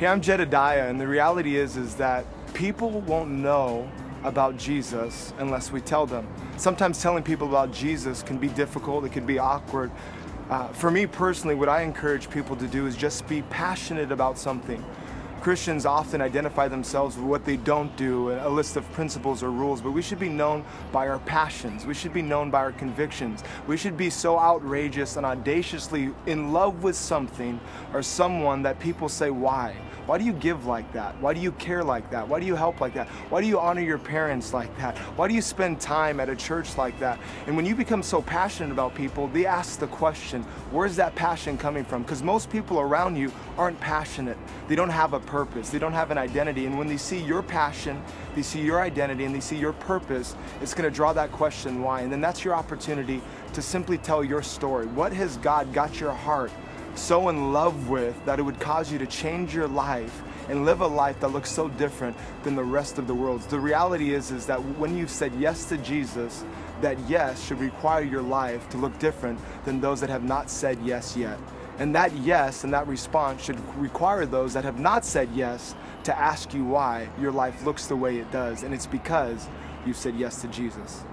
Hey, I'm Jedidiah, and the reality is is that people won't know about Jesus unless we tell them. Sometimes telling people about Jesus can be difficult, it can be awkward. Uh, for me personally, what I encourage people to do is just be passionate about something. Christians often identify themselves with what they don't do, a list of principles or rules, but we should be known by our passions. We should be known by our convictions. We should be so outrageous and audaciously in love with something or someone that people say, why? Why do you give like that? Why do you care like that? Why do you help like that? Why do you honor your parents like that? Why do you spend time at a church like that? And when you become so passionate about people, they ask the question, where's that passion coming from? Because most people around you aren't passionate. They don't have a purpose. They don't have an identity. And when they see your passion, they see your identity, and they see your purpose, it's going to draw that question, why? And then that's your opportunity to simply tell your story. What has God got your heart so in love with that it would cause you to change your life and live a life that looks so different than the rest of the world's. The reality is is that when you've said yes to Jesus, that yes should require your life to look different than those that have not said yes yet. And that yes and that response should require those that have not said yes to ask you why your life looks the way it does. And it's because you've said yes to Jesus.